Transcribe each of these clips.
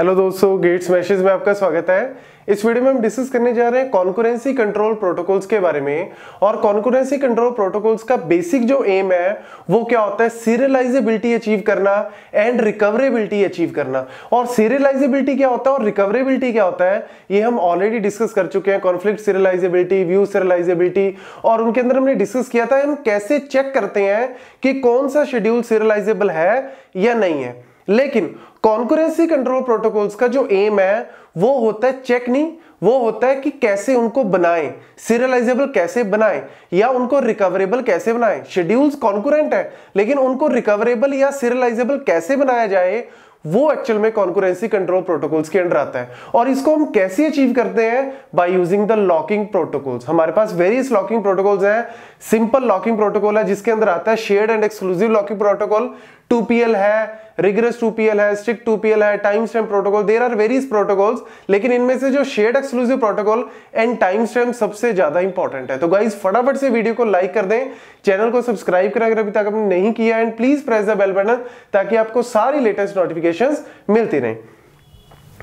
Hello दोस्तों gets meshes में आपका स्वागत है। इस वीडियो में हम डिस्कस करने जा रहे हैं कॉन्कुरेंसी कंट्रोल प्रोटोकॉल्स के बारे में। और कॉन्कुरेंसी कंट्रोल प्रोटोकॉल्स का बेसिक जो एम है, वो क्या होता है? सीरियलाइजेबिलिटी अचीव करना एंड रिकवरेबिलिटी अचीव करना। और सीरियलाइजेबिलिटी क्या होता है और रिकवरेबिलिटी क्या होता है, ये हम ऑलरेडी डिस्कस कर चुके हैं। कॉन्फ्लिक्ट सीरियलाइजेबिलिटी व्यू सीरियलाइजेबिलिटी और उनके अंदर हमने डिस्कस किया था, हम कैसे चेक करते हैं कि कौन सा शेड्यूल सीरियलाइजेबल है या नहीं है। लेकिन कॉन्कुरेंसी कंट्रोल प्रोटोकॉल्स का जो एम है, वो होता है चेक नहीं, वो होता है कि कैसे उनको बनाएँ सीरियलाइजेबल कैसे बनाएँ, या उनको रिकवरेबल कैसे बनाएँ। शेड्यूल्स कॉन्कुरेंट है, लेकिन उनको रिकवरेबल या सीरियलाइजेबल कैसे बनाया जाए, वो एक्चुअल में कॉन्कुरेंसी कंट्रोल प्रोटोकॉल्स के अंडर आता है। और इसको हम कैसे अचीव करते हैं? By using the locking protocols हमारे पास वेरियस लॉकिंग प्रोटोकॉल्स हैं। सिंपल लॉकिंग प्रोटोकॉल है, जिसके अंदर आता है shared and exclusive locking protocol 2pl है रिग्रेस 2pl है स्ट्रिक्ट 2pl है time stamp protocol there are various protocols लेकिन इनमें से जो shared exclusive protocol and time stamp सबसे ज़्यादा इंपॉर्टेंट है। तो गाइज़ फटाफट से वीडियो को लाइक कर दें चैनल को सब्सक्राइब करें अगर अभी तक आपने नहीं किया and please press the bell button ताकि आपको सारी लेटेस्ट नोटिफिकेशन मिलती रहे।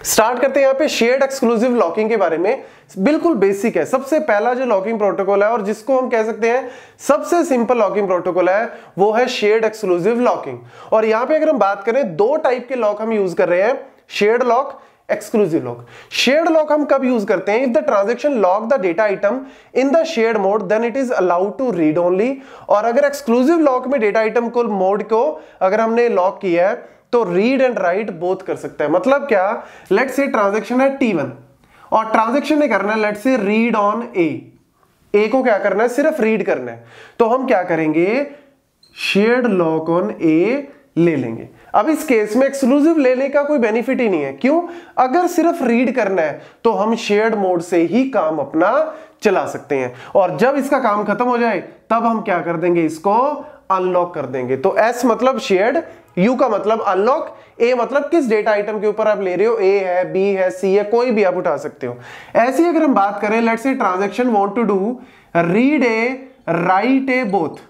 स्टार्ट करते हैं यहाँ पे शेयर्ड एक्सक्लूसिव लॉकिंग के बारे में। बिल्कुल बेसिक है। सबसे पहला जो लॉकिंग प्रोटोकॉल है और जिसको हम कह सकते हैं, सबसे सिंपल लॉकिंग प्रोटोकॉल है, वो है शेयर्ड एक्सक्लूसिव लॉकिंग और यहाँ पे अगर हम बात करें, दो टाइप के लॉक हम यूज़ कर रहे हैं। Shared lock exclusive lock shared lock हम कब यूज़ करते हैं? If the transaction lock the data item in the shared mode then it is allowed to read only और अगर एक्सक्लूसिव लॉक में डेटा आइटम को मोड को अगर हमने लॉक किया है तो रीड एंड राइट बोथ कर सकता है। मतलब क्या? लेट से ट्रांजेक्शन है टी वन और ट्रांजेक्शन ने करना है लेट से रीड ऑन ए ए को क्या करना है? सिर्फ़ रीड करना है। तो हम क्या करेंगे? शेयर्ड लॉक ऑन ए ले लेंगे। अब इस केस में एक्सक्लूसिव लेने का कोई बेनिफिट ही नहीं है। क्यों? अगर सिर्फ़ रीड करना है तो हम शेयर्ड मोड से ही काम अपना चला सकते हैं। और जब इसका काम खत्म हो जाए, तब हम क्या कर देंगे? इसको अनलॉक कर देंगे। तो एस मतलब शेयर्ड यू का मतलब अनलॉक ए मतलब किस डेटा आइटम के ऊपर आप ले रहे हो? ए है बी है सी है, कोई भी आप उठा सकते हो। ऐसी अगर हम बात करें let's say transaction want to do read a write a both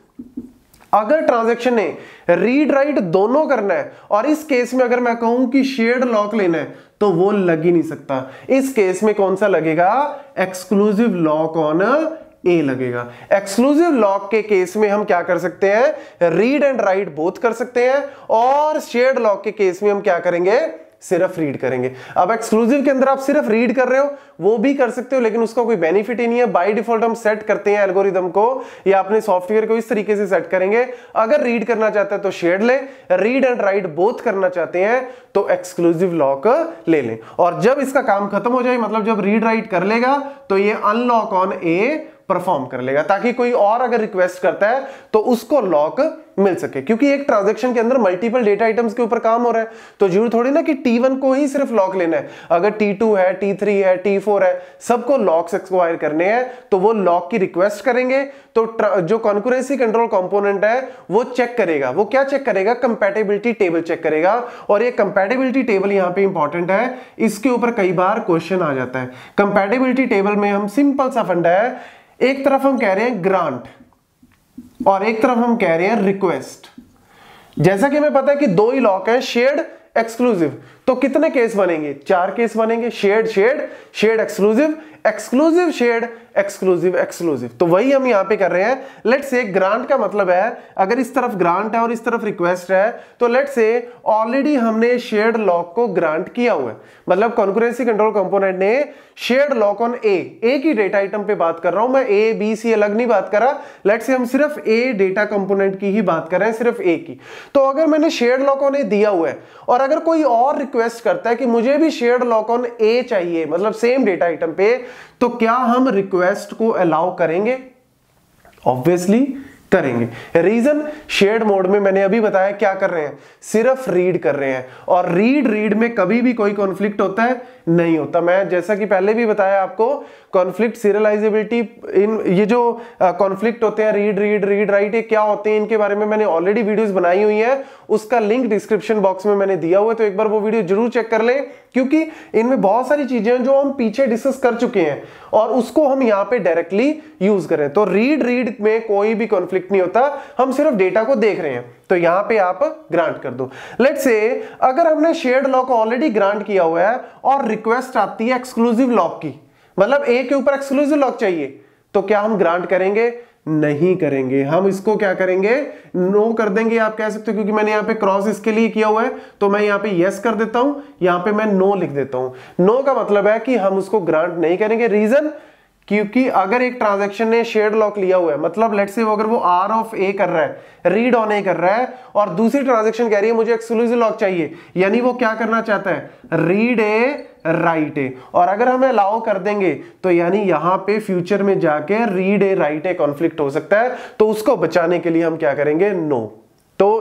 अगर ट्रांजेक्शन ने रीड राइट दोनों करना है, और इस केस में अगर मैं कहूँ कि शेयर्ड लॉक लेना है तो वो लग ही नहीं सकता। इस केस में कौन सा लगेगा? एक्सक्लूसिव लॉक ऑन ए लगेगा। एक्सक्लूसिव लॉक के केस में हम क्या कर सकते हैं? रीड एंड राइट बोथ कर सकते हैं और शेयर्ड लॉक के केस में हम क्या करेंगे? सिर्फ़ रीड करेंगे। अब एक्सक्लूसिव के अंदर आप सिर्फ़ रीड कर रहे हो, वो भी कर सकते हो, लेकिन उसका कोई बेनिफिट ही नहीं है। बाय डिफ़ॉल्ट हम सेट करते हैं एल्गोरिदम को, या अपने सॉफ्टवेयर को इस तरीके से सेट करेंगे। अगर रीड करना चाहते हैं तो शेयर ले रीड एंड राइट बोथ करना चाहते हैं तो एक्सक्लूसिव लॉक ले लें। और जब इसका काम खत्म हो जाए मतलब जब रीड राइट कर लेगा तो ये अनलॉक ऑन ए परफॉर्म कर लेगा, ताकि कोई और अगर रिक्वेस्ट करता है तो उसको लॉक मिल सके। क्योंकि एक ट्रांजेक्शन के अंदर मल्टीपल डेटा आइटम्स के ऊपर काम हो रहा है। तो ज़रूर थोड़ी ना कि T1 को ही सिर्फ़ लॉक लेना है। अगर T2 है T3 है T4 है, सबको लॉक्स एक्सक्वायर करने हैं तो वो लॉक की रिक्वेस्ट करेंगे। तो जो कॉन्कुरेंसी कंट्रोल कंपोनेंट है, वो चेक करेगा। वो क्या चेक करेगा? कंपेटेबिलिटी टेबल चेक करेगा। और ये कंपेटेबिलिटी टेबल यहाँ पे इंपॉर्टेंट है। इसके ऊपर कई बार क्वेश्चन आ जाता है। कंपेटेबिलिटी टेबल में हम सिंपल सा फंडा है। एक तरफ़ हम कह रहे हैं ग्रांट और एक तरफ़ हम कह रहे हैं रिक्वेस्ट जैसा कि हमें पता है कि दो ही लॉक है शेयर्ड एक्सक्लूसिव तो कितने केस बनेंगे? चार केस बनेंगे। Shared shared shared exclusive exclusive shared exclusive exclusive तो वही हम यहाँ पे कर रहे हैं। लेट से ग्रांट का मतलब है, अगर इस तरफ़ ग्रांट है और इस तरफ़ रिक्वेस्ट है तो लेट से ऑलरेडी हमने शेयर्ड लॉक को ग्रांट किया हुआ है। मतलब कॉन्कुरेंसी कंट्रोल कंपोनेंट ने shared lock on A A की डेटा आइटम पे बात कर रहा हूँ। मैं ए बी सी अलग नहीं बात कर रहा। लेट से हम सिर्फ़ ए डेटा कंपोनेंट की ही बात कर रहे हैं, सिर्फ़ ए की। तो अगर मैंने शेयर्ड लॉक ऑन ए दिया हुआ है, और अगर कोई और करता है कि मुझे भी शेयर लॉक ऑन ए चाहिए मतलब सेम डेटा आइटम पे तो क्या हम रिक्वेस्ट को अलाउ करेंगे? ऑब्वियसली करेंगे। रीजन शेयर्ड मोड में मैंने अभी बताया क्या कर रहे हैं। सिर्फ़ रीड कर रहे हैं। और रीड रीड में कभी भी कोई कॉन्फ्लिक्ट होता है, नहीं होता। मैं जैसा कि पहले भी बताया आपको कॉन्फ्लिक्ट सीरियलाइजेबिलिटी इन, ये जो कॉन्फ्लिक्ट होते हैं रीड रीड रीड राइट ये क्या होते हैं, इनके बारे में मैंने ऑलरेडी वीडियोस बनाई हुई है। उसका लिंक डिस्क्रिप्शन बॉक्स में मैंने दिया हुआ है तो एक बार वो वीडियो ज़रूर चेक कर लें, क्योंकि इनमें बहुत सारी चीज़ें हैं जो हम पीछे डिस्कस कर चुके हैं और उसको हम यहाँ पे डायरेक्टली यूज़ करें। तो रीड रीड में कोई भी कॉन्फ्लिक्ट नहीं होता, हम सिर्फ़ डेटा को देख रहे हैं। तो यहाँ पे आप ग्रांट कर दो। लेट से अगर हमने शेयर्ड लॉक ऑलरेडी ग्रांट किया हुआ है और रिक्वेस्ट आती है एक्सक्लूसिव लॉक की मतलब ए के ऊपर एक्सक्लूसिव लॉक चाहिए तो क्या हम ग्रांट करेंगे? नहीं करेंगे। हम इसको क्या करेंगे? नो कर देंगे, आप कह सकते हो, क्योंकि मैंने यहाँ पे क्रॉस इसके लिए किया हुआ है तो मैं यहाँ पे यस कर देता हूँ, यहाँ पे मैं नो लिख देता हूँ। नो का मतलब है कि हम उसको ग्रांट नहीं करेंगे। रीजन क्योंकि अगर एक ट्रांजैक्शन ने शेयर लॉक लिया हुआ है मतलब लेट से वो अगर वो आर ऑफ़ ए कर रहा है रीड ऑन ए कर रहा है, और दूसरी ट्रांजैक्शन कह रही है, मुझे एक्सक्लूसिव लॉक चाहिए। यानी वो क्या करना चाहता है? रीड ए राइट ए और अगर हम अलाउ कर देंगे तो यानी यहाँ पे फ्यूचर में जाके read A write A conflict हो सकता है तो उसको बचाने के लिए हम क्या करेंगे? नो तो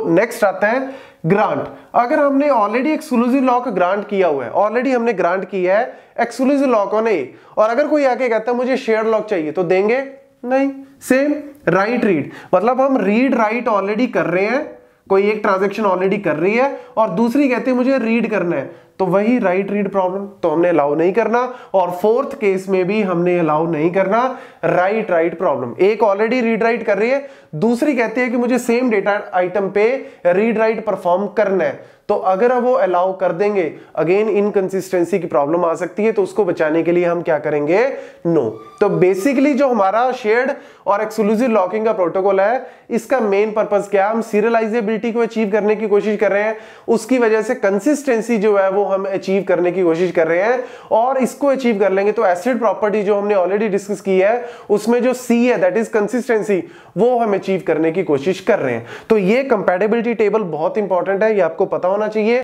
नेक्स्ट आता है ग्रांट अगर हमने ऑलरेडी एक्सक्लूसिव लॉक ग्रांट किया हुआ है ऑलरेडी हमने ग्रांट किया है एक्सक्लूसिव लॉक ऑन ए और अगर कोई आके कहता है, मुझे शेयर लॉक चाहिए तो देंगे? नहीं. सेम राइट रीड मतलब हम रीड राइट ऑलरेडी कर रहे हैं, कोई एक ट्रांजेक्शन ऑलरेडी कर रही है, और दूसरी कहती है, मुझे रीड करना है. तो वही राइट रीड प्रॉब्लम तो हमने अलाउ नहीं करना और फोर्थ केस में भी हमने अलाउ नहीं करना राइट राइट प्रॉब्लम एक ऑलरेडी रीड राइट कर रही है, दूसरी कहती है कि मुझे सेम डेटा आइटम पे रीड राइट परफॉर्म करना है। तो अगर वो अलाउ कर देंगे अगेन इनकंसिस्टेंसी की प्रॉब्लम आ सकती है तो उसको बचाने के लिए हम क्या करेंगे? No no. तो बेसिकली जो हमारा शेयर्ड और एक्सक्लूसिव लॉकिंग का प्रोटोकॉल है, इसका मेन पर्पस क्या हम सीरियलाइजेबिलिटी को अचीव करने की कोशिश कर रहे हैं। उसकी वजह से कंसिस्टेंसी जो है वो हम अचीव करने की कोशिश कर रहे हैं और इसको अचीव कर लेंगे तो एसिड प्रॉपर्टी जो हमने ऑलरेडी डिस्कस की है, उसमें जो सी है दैट इज़ कंसिस्टेंसी वो हम अचीव करने की कोशिश कर रहे हैं। तो ये कंपेटेबिलिटी टेबल बहुत इंपॉर्टेंट है, ये आपको पता होना चाहिए।